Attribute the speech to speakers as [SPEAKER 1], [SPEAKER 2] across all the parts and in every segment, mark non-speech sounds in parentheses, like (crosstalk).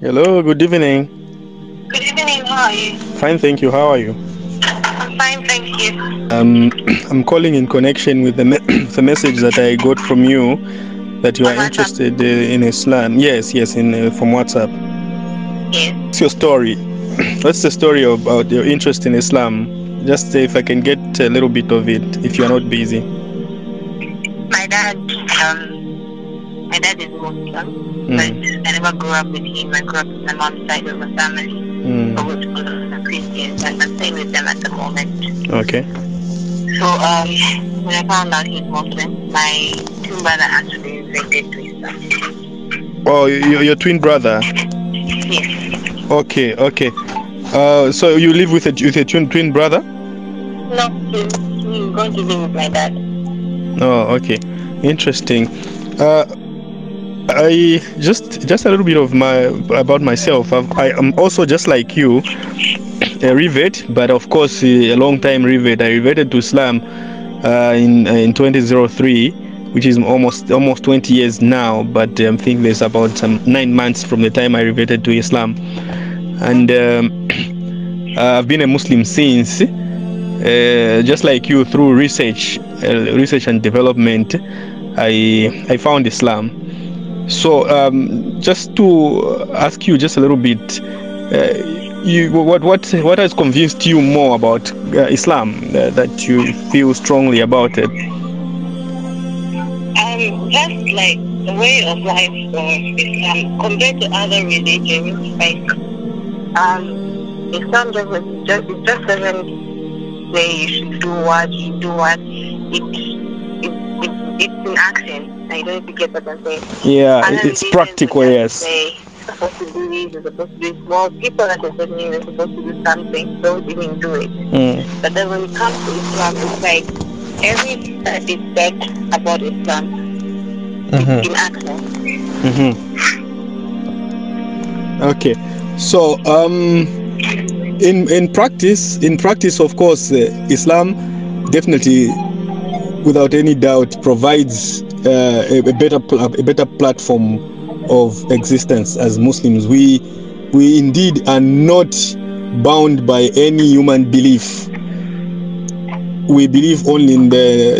[SPEAKER 1] Hello, good evening.
[SPEAKER 2] Good evening, how are you?
[SPEAKER 1] Fine, thank you. How are you?
[SPEAKER 2] I'm fine, thank you.
[SPEAKER 1] Um, (clears throat) I'm calling in connection with the, me- (clears throat) the message that I got from you that you are interested uh, in Islam. Yes, yes, in uh, from WhatsApp.
[SPEAKER 2] Yes.
[SPEAKER 1] What's your story? (clears throat) What's the story about your interest in Islam? Just if I can get a little bit of it, if you are not busy.
[SPEAKER 2] My dad, um, my dad is Muslim, but I never grew up with him. I grew up with my mom's side of the family,
[SPEAKER 1] Mm,
[SPEAKER 2] was Muslims and Christians, and I'm staying with them at the moment.
[SPEAKER 1] okay.
[SPEAKER 2] So, um, when I found out he's Muslim, my twin brother actually invited to Islam.
[SPEAKER 1] Oh, your, your twin brother.
[SPEAKER 2] Yes.
[SPEAKER 1] Okay, okay. Uh, so you live with a with a twin twin brother?
[SPEAKER 2] No, he's, he's going to live with my dad.
[SPEAKER 1] Oh, okay. Interesting. Uh, I just just a little bit of my about myself. I've, I am also just like you, a revert, but of course a long time revert. I reverted to Islam uh, in in 2003, which is almost almost 20 years now. But um, I think there's about some nine months from the time I reverted to Islam, and um, (clears throat) uh, I've been a Muslim since. Uh, just like you, through research, uh, research and development, I I found Islam. So um, just to ask you just a little bit, uh, you what what what has convinced you more about uh, Islam uh, that you feel strongly about it?
[SPEAKER 2] Um, just like the way of life Islam compared to other religions, like um, Islam just it just, it just doesn't say you should do what you do what it it, it it's in action. I don't get what I'm saying.
[SPEAKER 1] Yeah, it's practical. Yes.
[SPEAKER 2] Say, supposed to do this, you're supposed to do this. Well, people that are telling you you're supposed to do something don't even do it.
[SPEAKER 1] Mm,
[SPEAKER 2] But then when it comes to Islam, it's like everything that is said about Islam
[SPEAKER 1] mhm,
[SPEAKER 2] in action.
[SPEAKER 1] mhm. Okay, so um, in in practice, in practice, of course, uh, Islam definitely, without any doubt, provides uh, a, a better a better platform of existence as Muslims. We we indeed are not bound by any human belief. We believe only in the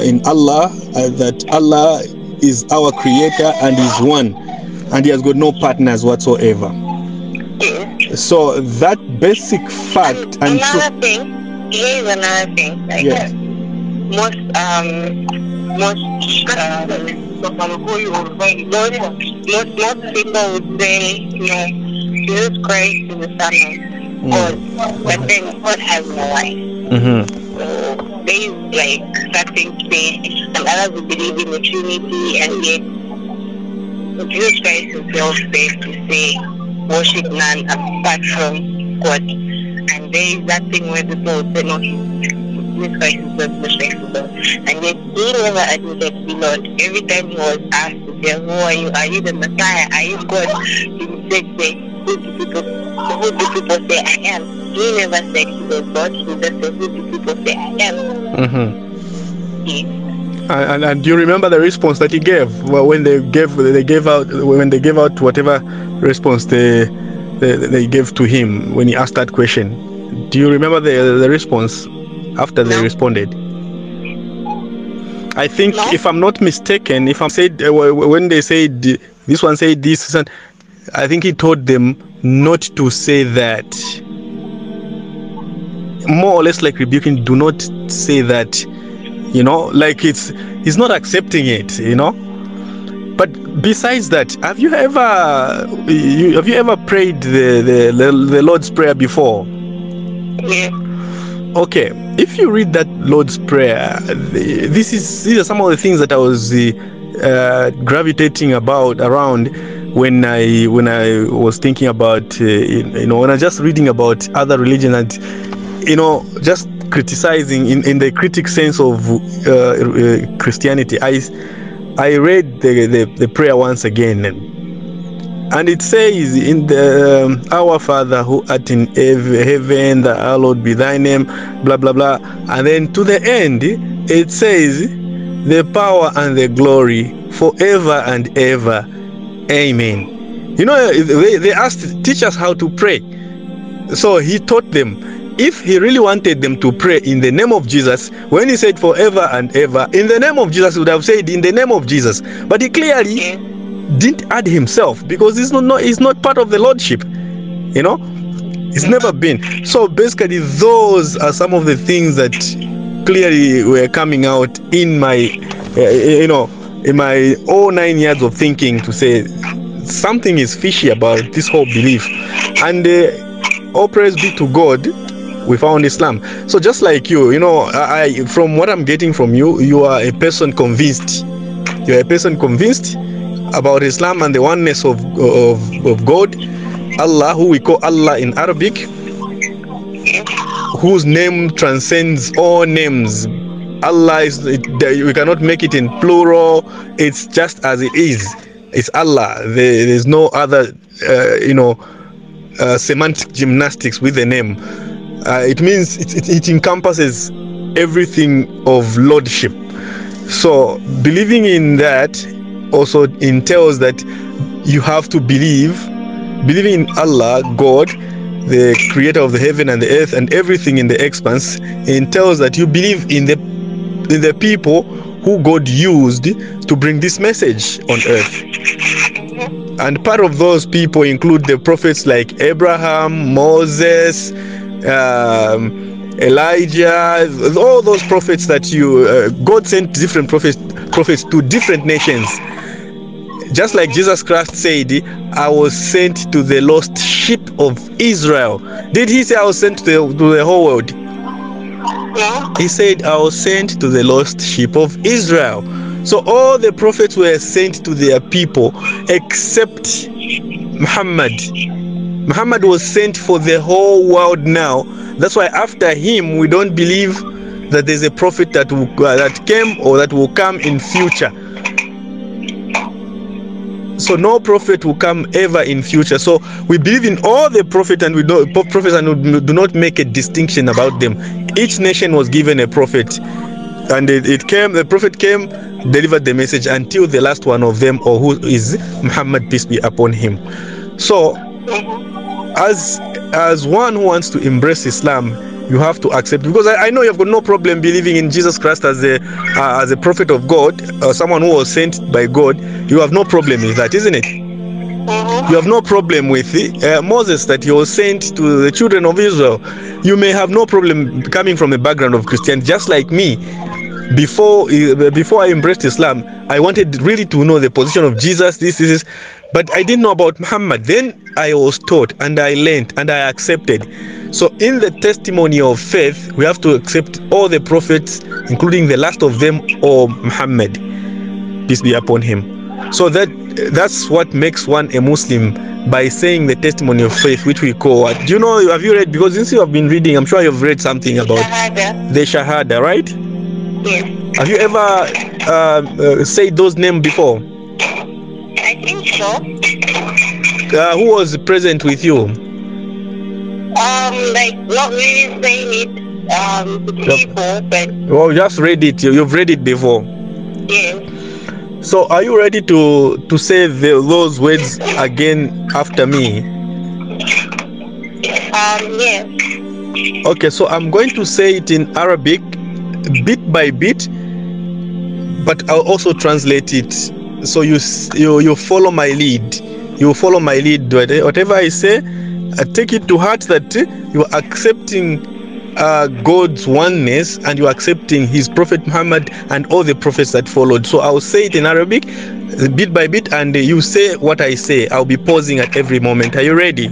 [SPEAKER 1] uh, in Allah, uh, that Allah is our creator and is one, and He has got no partners whatsoever. So that basic fact and truth.
[SPEAKER 2] another thing, here is another thing. Like
[SPEAKER 1] Yes.
[SPEAKER 2] most um most um most, people would say, you know, Jesus Christ is the Son of God, but then God has no life.
[SPEAKER 1] Mhm.
[SPEAKER 2] So there is like certain things, and others will believe in the Trinity, and yet Jesus Christ himself says to say, worship none apart from God. And there is that thing where people say, no, Not worship God. And yet he never admitted to be Lord. Every time he was asked say, who are you? Are you the Messiah? Are you God? He would say, who do people, who do people say I am? He never said he was God. He just said, who do people say I am?
[SPEAKER 1] Mhm.
[SPEAKER 2] He,
[SPEAKER 1] And, and, and do you remember the response that he gave well, when they gave they gave out when they gave out whatever response they, they they gave to him when he asked that question? Do you remember the the response after they responded? I think,
[SPEAKER 2] No.
[SPEAKER 1] if I'm not mistaken, if I'm said uh, when they said this one said this, this I think he told them not to say that. More or less like rebuking, do not say that you know like it's he's not accepting it you know but besides that have you ever you, have you ever prayed the, the the the lord's prayer before
[SPEAKER 2] yeah.
[SPEAKER 1] Okay if you read that lord's prayer this is these are some of the things that i was uh, gravitating about around when i when i was thinking about uh, you know when i just reading about other religions and you know just criticizing in, in the critic sense of uh, uh, christianity. I i read the, the, the prayer once again and, and it says in the um, our father who art in heaven the hallowed be thy name blah blah blah and then to the end it says the power and the glory forever and ever amen You know, they, they asked, teach us how to pray. So he taught them. If he really wanted them to pray in the name of Jesus, when he said forever and ever, in the name of Jesus, would have said in the name of Jesus. But he clearly. Didn't add himself because he's not, not he's not part of the lordship. You know, it's never been. So basically, those are some of the things that clearly were coming out in my, uh, you know, in my all nine years of thinking to say something is fishy about this whole belief. And uh, all praise be to God, we found Islam. So just like you, you know, I, from what I'm getting from you, you are a person convinced. You're a person convinced about Islam and the oneness of of, of God, Allah, who we call Allah in Arabic, whose name transcends all names. Allah is we cannot make it in plural. It's just as it is. It's Allah. There's no other, uh, you know, uh, semantic gymnastics with the name. Uh, it means it, it, it encompasses everything of lordship. So believing in that also it entails that you have to believe, believing in Allah, God, the creator of the heaven and the earth and everything in the expanse, It entails that you believe in the in the people who God used to bring this message on earth. And part of those people include the prophets like Abraham, Moses, um, Elijah, all those prophets that you uh, God sent different prophets prophets to different nations. Just like Jesus Christ said, I was sent to the lost sheep of Israel. Did he say I was sent to the, to the whole world?
[SPEAKER 2] Yeah.
[SPEAKER 1] He said, I was sent to the lost sheep of Israel. So all the prophets were sent to their people except Muhammad. Muhammad was sent for the whole world now. That's why after him, we don't believe that there's a prophet that will, uh, that came or that will come in future. So no prophet will come ever in future. So we believe in all the prophet and we do prophets and we do not make a distinction about them. Each nation was given a prophet, and it, it came. The prophet came, delivered the message until the last one of them, or who is Muhammad, peace be upon him. So as as one who wants to embrace Islam, you have to accept because I, I know you've got no problem believing in Jesus Christ as a uh, as a prophet of God, uh, someone who was sent by God. You have no problem with that, isn't it?
[SPEAKER 2] Mhm.
[SPEAKER 1] You have no problem with uh, Moses that he was sent to the children of Israel. You may have no problem coming from a background of Christian, just like me. Before uh, before I embraced Islam, I wanted really to know the position of Jesus. This, this is, but I didn't know about Muhammad. Then I was taught and I learned and I accepted. So in the testimony of faith, we have to accept all the prophets, including the last of them, or Muhammad, peace be upon him. So that that's what makes one a Muslim by saying the testimony of faith, which we call what? Do you know? Have you read? Because since you have been reading, I'm sure you've read something about
[SPEAKER 2] Shahada.
[SPEAKER 1] the Shahada, right?
[SPEAKER 2] Yes.
[SPEAKER 1] Have you ever uh, uh, said those names before?
[SPEAKER 2] So.
[SPEAKER 1] Uh, who was present with you?
[SPEAKER 2] Um, like not really saying it um people, but
[SPEAKER 1] Well, just read it. You- You've read it before.
[SPEAKER 2] yes.
[SPEAKER 1] So, are you ready to to say the, those words again after me?
[SPEAKER 2] Um, yes.
[SPEAKER 1] Okay, so I'm going to say it in Arabic, bit by bit, but I'll also translate it. So you you you follow my lead. You follow my lead. Whatever I say, uh, take it to heart that you are accepting uh, God's oneness and you are accepting His Prophet Muhammad and all the prophets that followed. So I'll say it in Arabic, bit by bit, and you say what I say. I'll be pausing at every moment. Are you ready?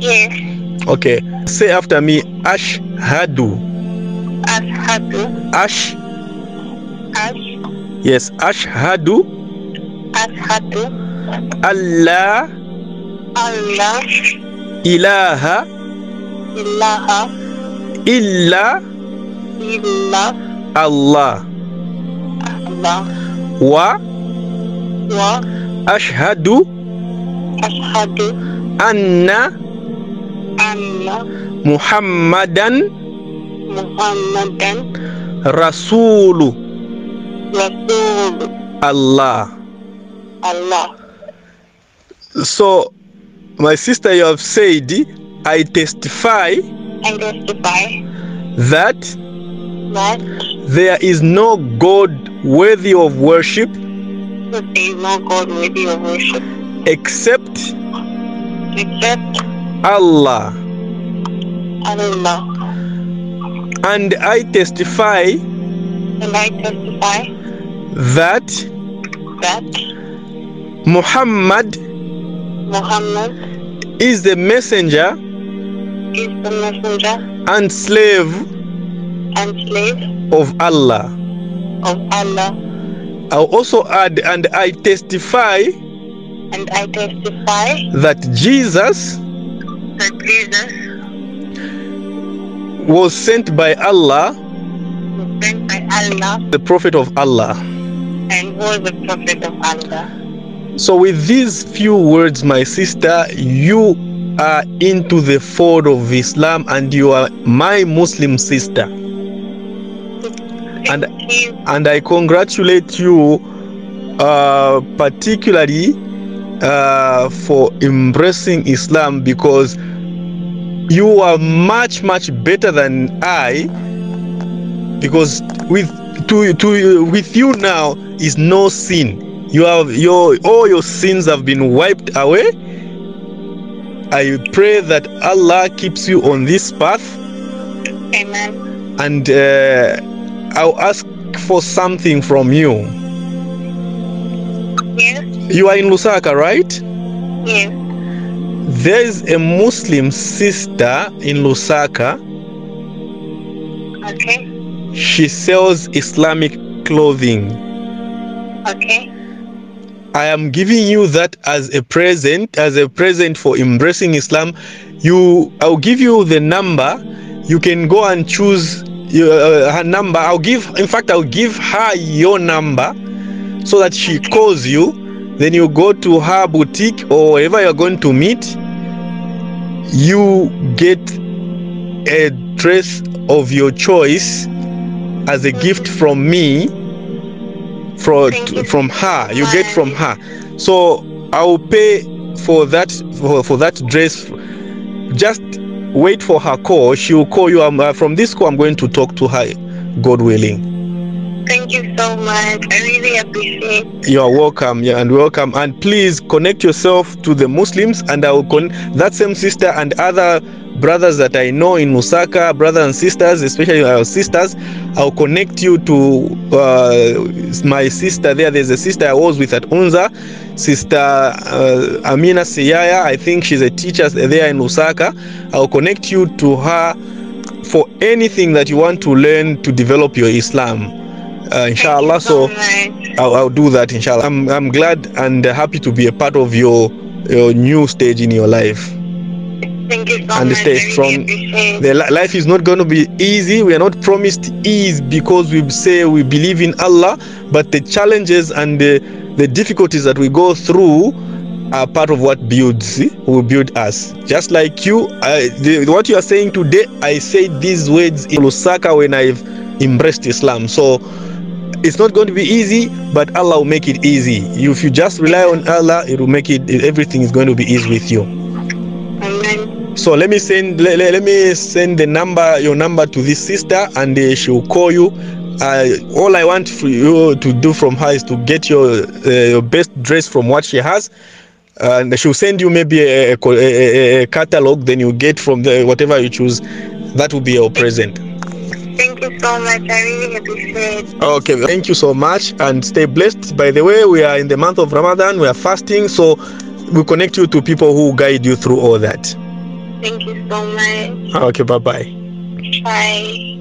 [SPEAKER 2] Yes.
[SPEAKER 1] Okay. Say after me, Ashhadu.
[SPEAKER 2] Ashhadu.
[SPEAKER 1] Ash. Hadu.
[SPEAKER 2] Ash. Ash.
[SPEAKER 1] Yes, Ashhadu
[SPEAKER 2] Ashhadu.
[SPEAKER 1] Allah
[SPEAKER 2] Allah.
[SPEAKER 1] ilaha
[SPEAKER 2] Ilaha.
[SPEAKER 1] illa
[SPEAKER 2] Illah.
[SPEAKER 1] Allah
[SPEAKER 2] Allah.
[SPEAKER 1] wa
[SPEAKER 2] Wa.
[SPEAKER 1] ashhadu
[SPEAKER 2] Ashhadu.
[SPEAKER 1] anna
[SPEAKER 2] Anna.
[SPEAKER 1] Muhammadan
[SPEAKER 2] Muhammadan.
[SPEAKER 1] Rasulu
[SPEAKER 2] Rasul.
[SPEAKER 1] Allah.
[SPEAKER 2] Allah.
[SPEAKER 1] So, my sister, you have said, I testify
[SPEAKER 2] I testify
[SPEAKER 1] that
[SPEAKER 2] that
[SPEAKER 1] there is no God worthy of worship
[SPEAKER 2] there is no God worthy of worship
[SPEAKER 1] except
[SPEAKER 2] except
[SPEAKER 1] Allah.
[SPEAKER 2] Allah.
[SPEAKER 1] And I testify
[SPEAKER 2] And I testify
[SPEAKER 1] that
[SPEAKER 2] that
[SPEAKER 1] Muhammad
[SPEAKER 2] Muhammad
[SPEAKER 1] is the messenger
[SPEAKER 2] is the messenger
[SPEAKER 1] and slave
[SPEAKER 2] and slave
[SPEAKER 1] of Allah.
[SPEAKER 2] of Allah.
[SPEAKER 1] I'll also add, and I testify
[SPEAKER 2] And I testify
[SPEAKER 1] that Jesus
[SPEAKER 2] that Jesus
[SPEAKER 1] was sent by Allah,
[SPEAKER 2] was sent by Allah
[SPEAKER 1] the Prophet of Allah.
[SPEAKER 2] and was the prophet of Allah.
[SPEAKER 1] So, with these few words, my sister, you are into the fold of Islam and you are my Muslim sister. And- And I congratulate you, uh, particularly uh, for embracing Islam because you are much, much better than I. Because with to, to with you now is no sin. You have your all your sins have been wiped away. I pray that Allah keeps you on this path
[SPEAKER 2] Amen.
[SPEAKER 1] and uh, I'll ask for something from you.
[SPEAKER 2] Yes.
[SPEAKER 1] You are in Lusaka, right?
[SPEAKER 2] Yes.
[SPEAKER 1] There is a Muslim sister in Lusaka.
[SPEAKER 2] Okay.
[SPEAKER 1] She sells Islamic clothing.
[SPEAKER 2] Okay.
[SPEAKER 1] I am giving you that as a present, as a present for embracing Islam. You, I'll give you the number. You can go and choose uh, her number. I'll give, in fact, I'll give her your number so that she calls you. Then you go to her boutique or wherever you're going to meet. You get a dress of your choice as a gift from me from from her. You get from her. So i will pay for that for, for that dress. Just wait for her call. She will call you. Um, uh, from this call i'm going to talk to her god willing.
[SPEAKER 2] Thank you so much. I really appreciate.
[SPEAKER 1] you are welcome. Yeah, and welcome. And please connect yourself to the muslims and i will con that same sister and other brothers that i know in Lusaka, brothers and sisters especially our sisters. I'll connect you to uh, my sister there. There's a sister i was with at unza sister uh, amina siyaya. I think she's a teacher there in Lusaka. i'll connect you to her for anything that you want to learn to develop your islam uh, inshallah.
[SPEAKER 2] so.
[SPEAKER 1] I'll, I'll do that inshallah. I'm, I'm glad and happy to be a part of your your new stage in your life
[SPEAKER 2] so
[SPEAKER 1] and stay strong. the li- life is not going to be easy we are not promised ease because we say we believe in allah but the challenges and the, the difficulties that we go through are part of what builds will build us just like you I, the, what you are saying today i said these words in lusaka when i've embraced islam so it's not going to be easy but allah will make it easy if you just rely on allah it will make it everything is going to be easy with you. So let me send let, let, me send the number your number to this sister and uh, she will call you. Uh, all i want for you to do from her is to get your uh, your best dress from what she has. And she'll send you maybe a, a, a, a- a catalog then you get from the whatever you choose. That will be your present.
[SPEAKER 2] Thank you so much. I really appreciate.
[SPEAKER 1] okay. Thank you so much and stay blessed. By the way we are in the month of ramadan. We are fasting. So we connect you to people who guide you through all that
[SPEAKER 2] Thank you so much.
[SPEAKER 1] Ah, okay bye bye
[SPEAKER 2] Bye.